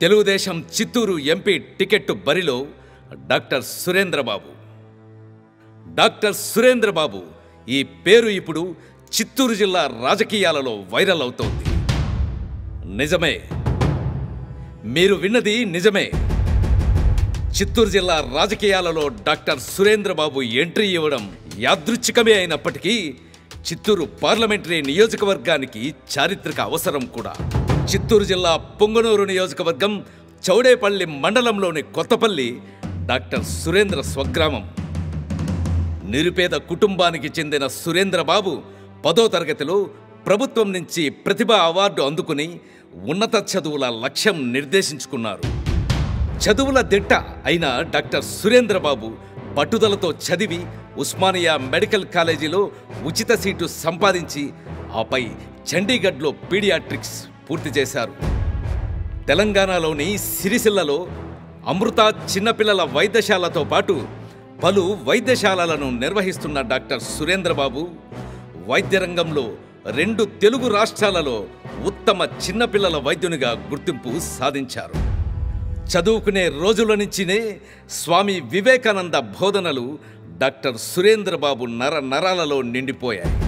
Telugu Desam Chittoor MP ticket బరిలో doctor Surendra Babu. Doctor Surendra Babu ఈ పేరు ఇప్పుడు చిత్తూరు జిల్లా రాజకీయాలలో వైరల్ అవుతోంది. నిజమే. మీరు విన్నది నిజమే. చిత్తూరు జిల్లా రాజకీయాలలో డాక్టర్ సురేంద్రబాబు ఎంట్రీ ఇవ్వడం యాదృచ్ఛికమే అయినప్పటికీ చిత్తూరు పార్లమెంటరీ నియోజకవర్గానికి చారిత్రక అవసరం కూడా. చిత్తూరు జిల్లా పొంగనూరు నియోజకవర్గం చౌడేపల్లి మండలంలోని కొత్తపల్లి డాక్టర్ సురేంద్ర స్వగ్రామం. నిరుపేద కుటుంబానికి చెందిన సురేంద్రబాబు పదో తరగతిలో ప్రభుత్వం నుంచి ప్రతిభ అవార్డు అందుకుని ఉన్నత చదువుల లక్ష్యం నిర్దేశించుకున్నారు. చదువుల దిట్ట అయిన డాక్టర్ సురేంద్రబాబు పట్టుదలతో చదివి ఉస్మానియా మెడికల్ కాలేజీలో ఉచిత సీటు సంపాదించి ఆపై చండీగఢ్లో పీడియాట్రిక్స్ పూర్తి చేశారు. తెలంగాణలోని సిరిసిల్లలో అమృత చిన్నపిల్లల వైద్యశాలతో పాటు పలు వైద్యశాలలను నిర్వహిస్తున్న డాక్టర్ సురేంద్రబాబు వైద్య రంగంలో రెండు తెలుగు రాష్ట్రాలలో ఉత్తమ చిన్నపిల్లల వైద్యునిగా గుర్తింపు సాధించారు. చదువుకునే రోజుల నుంచినే స్వామి వివేకానంద బోధనలు డాక్టర్ సురేంద్రబాబు నర నరాలలో నిండిపోయాయి.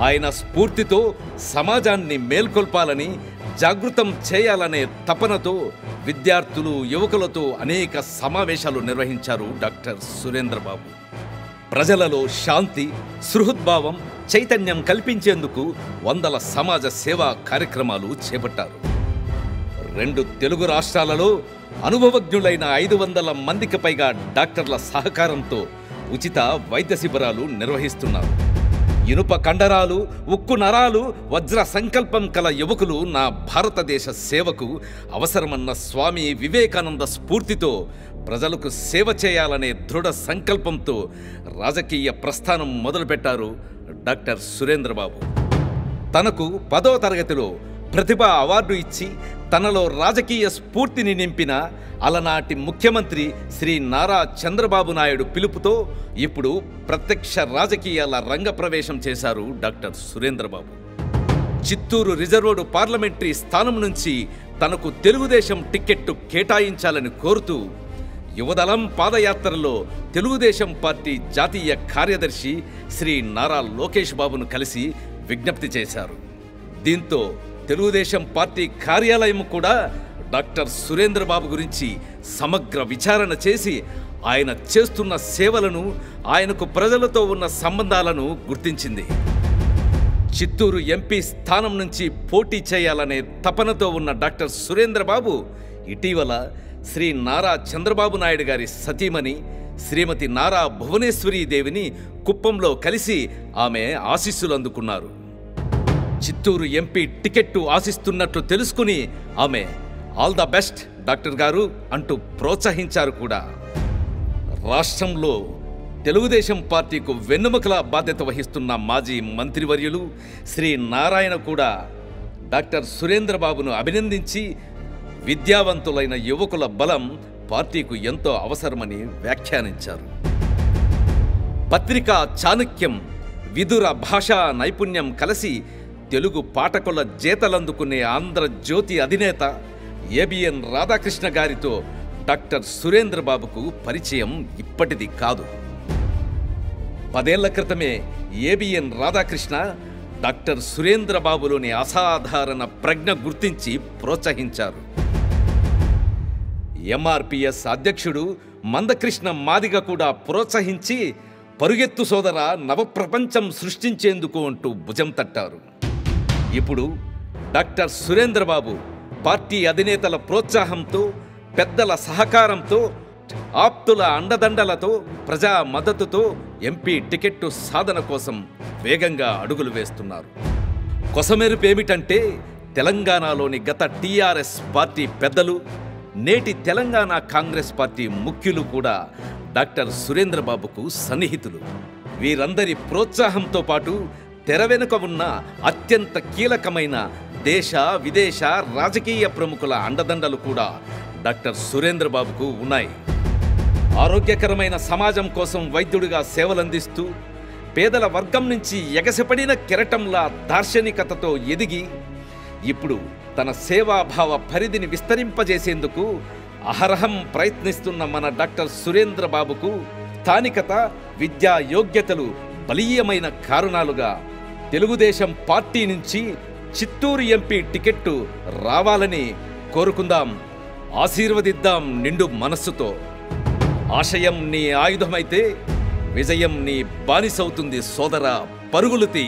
ఆయన స్ఫూర్తితో సమాజాన్ని మేల్కొల్పాలని జాగృతం చేయాలనే తపనతో విద్యార్థులు యువకులతో అనేక సమావేశాలు నిర్వహించారు డాక్టర్ సురేంద్రబాబు. ప్రజలలో శాంతి సృహద్భావం చైతన్యం కల్పించేందుకు వందల సమాజ సేవా కార్యక్రమాలు చేపట్టారు. రెండు తెలుగు రాష్ట్రాలలో అనుభవజ్ఞులైన ఐదు వందల మందికి పైగా డాక్టర్ల సహకారంతో ఉచిత వైద్య శిబిరాలు నిర్వహిస్తున్నారు. ఇనుప కండరాలు ఉక్కు నరాలు వజ్ర సంకల్పం కల యువకులు నా భారతదేశ సేవకు అవసరమన్న స్వామి వివేకానంద స్ఫూర్తితో ప్రజలకు సేవ చేయాలనే దృఢ సంకల్పంతో రాజకీయ ప్రస్థానం మొదలుపెట్టారు డాక్టర్ సురేంద్రబాబు. తనకు పదో తరగతిలో ప్రతిభ అవార్డు ఇచ్చి తనలో రాజకీయ స్ఫూర్తిని నింపిన అలనాటి ముఖ్యమంత్రి శ్రీ నారా చంద్రబాబు నాయుడు పిలుపుతో ఇప్పుడు ప్రత్యక్ష రాజకీయాల రంగప్రవేశం చేశారు doctor Surendra Babu. Chittoor reserved parliamentary స్థానం నుంచి తనకు తెలుగుదేశం టిక్కెట్టు కేటాయించాలని కోరుతూ యువదళం పాదయాత్రలో తెలుగుదేశం పార్టీ జాతీయ కార్యదర్శి శ్రీ నారా లోకేష్ బాబును కలిసి విజ్ఞప్తి చేశారు. దీంతో తెలుగుదేశం పార్టీ కార్యాలయం కూడా డాక్టర్ సురేంద్రబాబు గురించి సమగ్ర విచారణ చేసి ఆయన చేస్తున్న సేవలను ఆయనకు ప్రజలతో ఉన్న సంబంధాలను గుర్తించింది. చిత్తూరు ఎంపీ స్థానం నుంచి పోటీ చేయాలనే తపనతో ఉన్న డాక్టర్ సురేంద్రబాబు ఇటీవల శ్రీ నారా చంద్రబాబు నాయుడు గారి సతీమణి శ్రీమతి నారా భువనేశ్వరీ దేవిని కుప్పంలో కలిసి ఆమె ఆశీస్సులు అందుకున్నారు. చిత్తూరు ఎంపీ టికెట్టు ఆశిస్తున్నట్లు తెలుసుకుని ఆమె ఆల్ ద బెస్ట్ డాక్టర్ గారు అంటూ ప్రోత్సహించారు కూడా. రాష్ట్రంలో తెలుగుదేశం పార్టీకు వెన్నుముకల బాధ్యత వహిస్తున్న మాజీ మంత్రివర్యులు శ్రీ నారాయణ కూడా డాక్టర్ సురేంద్రబాబును అభినందించి విద్యావంతులైన యువకుల బలం పార్టీకు ఎంతో అవసరమని వ్యాఖ్యానించారు. పత్రికా చాణక్యం విదుర భాషా నైపుణ్యం కలిసి తెలుగు పాఠకుల జీతలందుకునే ఆంధ్రజ్యోతి అధినేత ఏబిఎన్ రాధాకృష్ణ గారితో డాక్టర్ సురేంద్రబాబుకు పరిచయం ఇప్పటిది కాదు. పదేళ్ళ క్రితమే ఏబిఎన్ రాధాకృష్ణ డాక్టర్ సురేంద్రబాబులోని అసాధారణ ప్రజ్ఞ గుర్తించి ప్రోత్సహించారు. ఎంఆర్పిఎస్ అధ్యక్షుడు మందకృష్ణ మాదిగ కూడా ప్రోత్సహించి పరుగెత్తు సోదర నవప్రపంచం సృష్టించేందుకు అంటూ భుజం తట్టారు. ఇప్పుడు డాక్టర్ సురేంద్రబాబు పార్టీ అధినేతల ప్రోత్సాహంతో పెద్దల సహకారంతో ఆప్తుల అండదండలతో ప్రజా మద్దతుతో ఎంపీ టికెట్టు సాధన కోసం వేగంగా అడుగులు వేస్తున్నారు. కొసమెరుపేమిటంటే తెలంగాణలోని గత టీఆర్ఎస్ పార్టీ పెద్దలు నేటి తెలంగాణ కాంగ్రెస్ పార్టీ ముఖ్యులు కూడా డాక్టర్ సురేంద్రబాబుకు సన్నిహితులు. వీరందరి ప్రోత్సాహంతో పాటు తెర వెనుక ఉన్న అత్యంత కీలకమైన దేశ విదేశ రాజకీయ ప్రముఖుల అండదండలు కూడా డాక్టర్ సురేంద్రబాబుకు ఉన్నాయి. ఆరోగ్యకరమైన సమాజం కోసం వైద్యుడిగా సేవలందిస్తూ పేదల వర్గం నుంచి ఎగసిపడిన కెరటంలా దార్శనికతతో ఎదిగి ఇప్పుడు తన సేవాభావ పరిధిని విస్తరింపజేసేందుకు అహరహం ప్రయత్నిస్తున్న మన డాక్టర్ సురేంద్ర బాబుకు స్థానికత విద్యా యోగ్యతలు బలీయమైన కారణాలుగా తెలుగుదేశం పార్టీ నుంచి చిత్తూరు ఎంపీ టికెట్టు రావాలని కోరుకుందాం. ఆశీర్వదిద్దాం నిండు మనస్సుతో. ఆశయం నీ ఆయుధమైతే విజయం నీ బానిసవుతుంది సోదర పరుగులు తీ.